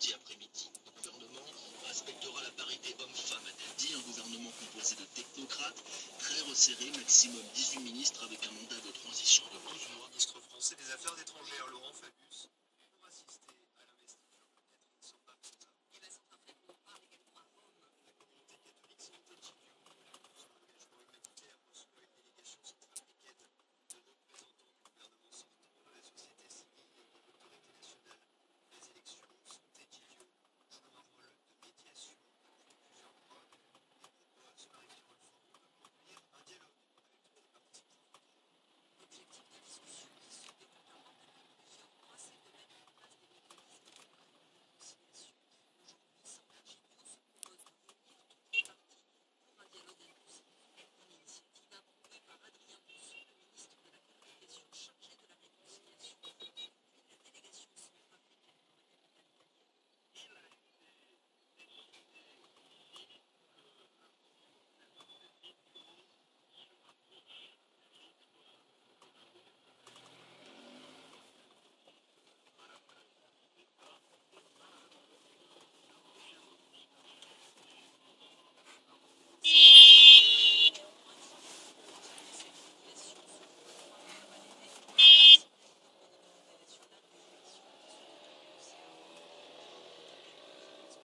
mercredi après-midi. Le gouvernement respectera la parité homme-femme, Mardi, un gouvernement composé de technocrates, très resserré, maximum 18 ministres avec un mandat de transition de 12 mois. Ministre français des Affaires étrangères, Laurent Fabius.